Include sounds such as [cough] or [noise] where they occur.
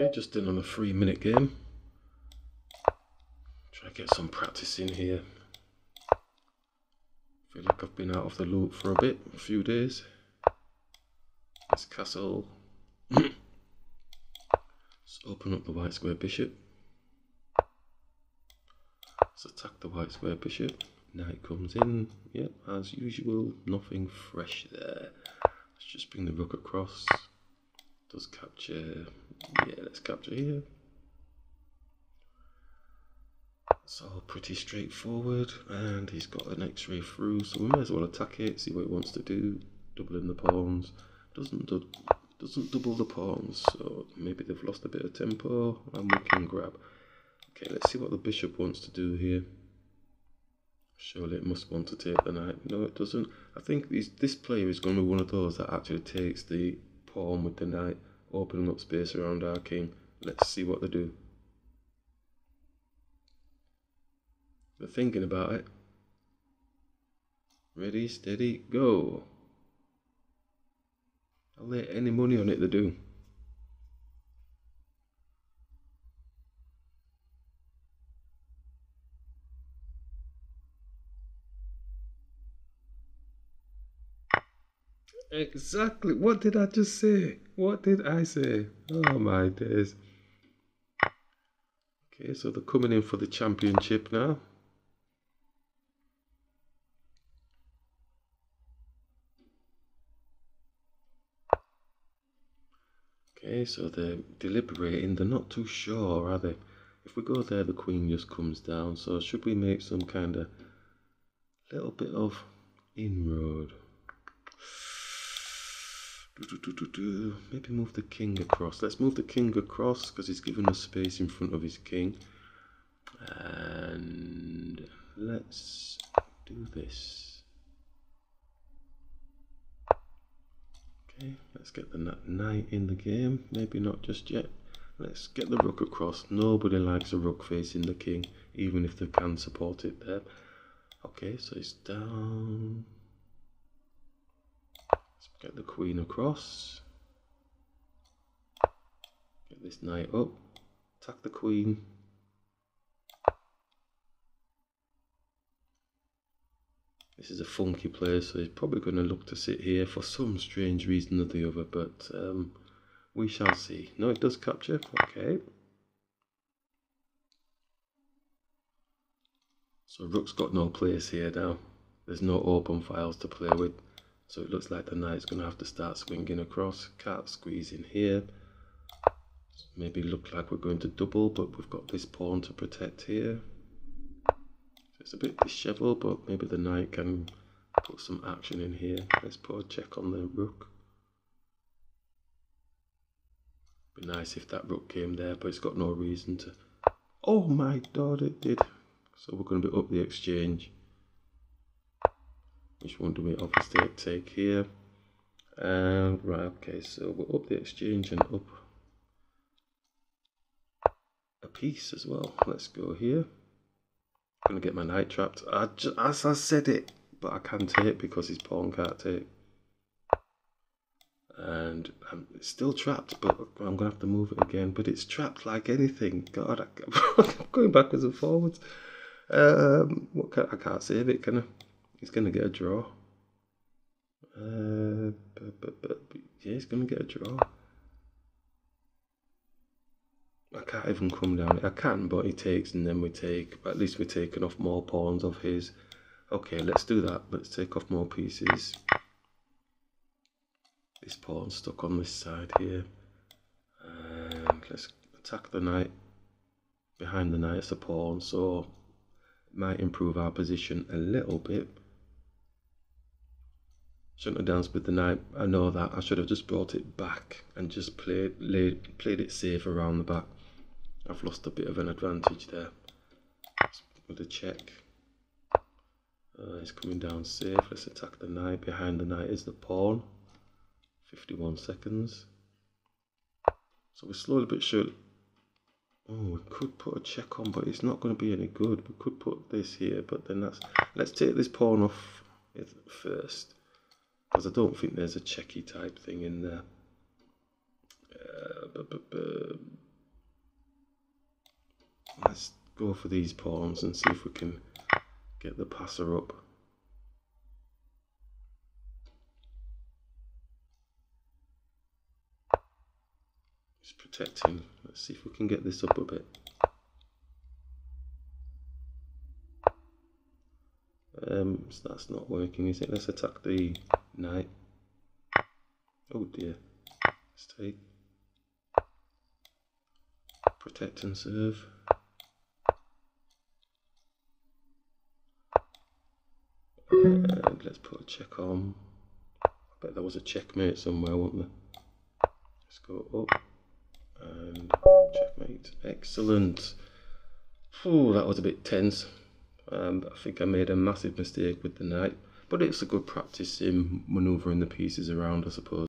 Okay, just in on a three minute game. Try to get some practice in here. Feel like I've been out of the loop for a bit, a few days. This castle. [clears throat] Let's open up the white square bishop. Let's attack the white square bishop. Knight comes in. Yep, as usual, nothing fresh there. Let's just bring the rook across. Does capture. Yeah, let's capture here. It's all pretty straightforward, and he's got an X-ray through, so we might as well attack it, see what he wants to do. Doubling the pawns. Doesn't do, doesn't double the pawns, so maybe they've lost a bit of tempo, and we can grab. Okay, let's see what the bishop wants to do here. Surely it must want to take the knight. No, it doesn't. I think this player is going to be one of those that actually takes the pawn with the knight, opening up space around our king. Let's see what they do. They're thinking about it. Ready, steady, go. I'll lay any money on it they do. Exactly. What did I just say? What did I say? Oh my days. Okay, so they're coming in for the championship now. Okay, so they're deliberating. They're not too sure, are they? If we go there, the queen just comes down. So should we make some kind of little bit of inroad? Maybe move the king across. Let's move the king across because he's given us space in front of his king. And let's do this. Okay, let's get the knight in the game. Maybe not just yet. Let's get the rook across. Nobody likes a rook facing the king, even if they can support it there. Okay, so it's down. Get the queen across. Get this knight up. Attack the queen. This is a funky place, so he's probably going to look to sit here for some strange reason or the other, but um, we shall see. No, it does capture. Okay. So rook's got no place here now. There's no open files to play with. So it looks like the knight's going to have to start swinging across. Can't squeeze in here. Maybe look like we're going to double, but we've got this pawn to protect here. So It's a bit disheveled, but maybe the knight can put some action in here. Let's put a check on the rook. Be nice if that rook came there, but it's got no reason to. Oh my god, it did. So we're going to be up the exchange which one do we obviously take here? And right okay so we're up the exchange and up a piece as well. Let's go here. I'm gonna get my knight trapped. I just, as I said it but I can't take because his pawn can't take and I'm still trapped but I'm gonna have to move it again. But it's trapped like anything. God I, am [laughs] going backwards and forwards. Um, what can, I can't save it can I He's going to get a draw. Uh, but, but, but, yeah, he's going to get a draw. I can't even come down. I can, but he takes, and then we take. At least we're taking off more pawns of his. Okay, let's do that. Let's take off more pieces. This pawn stuck on this side here. And let's attack the knight. Behind the knight is a pawn, so it might improve our position a little bit. Shouldn't have danced with the knight. I know that. I should have just brought it back and just played laid, played it safe around the back. I've lost a bit of an advantage there. With a check. Uh, he's coming down safe. Let's attack the knight. Behind the knight is the pawn. 51 seconds. So we're slowly but surely. Oh, we could put a check on, but it's not going to be any good. We could put this here, but then that's. Let's take this pawn off first because I don't think there's a checky type thing in there. Uh, let's go for these pawns and see if we can get the passer up. It's protecting. Let's see if we can get this up a bit. Um, so that's not working, is it? Let's attack the knight. Oh dear. Let's take. Protect and serve. And let's put a check on. I bet there was a checkmate somewhere, wasn't there? Let's go up and checkmate. Excellent. Oh, that was a bit tense. Um, I think I made a massive mistake with the knight, but it's a good practice in manoeuvring the pieces around, I suppose.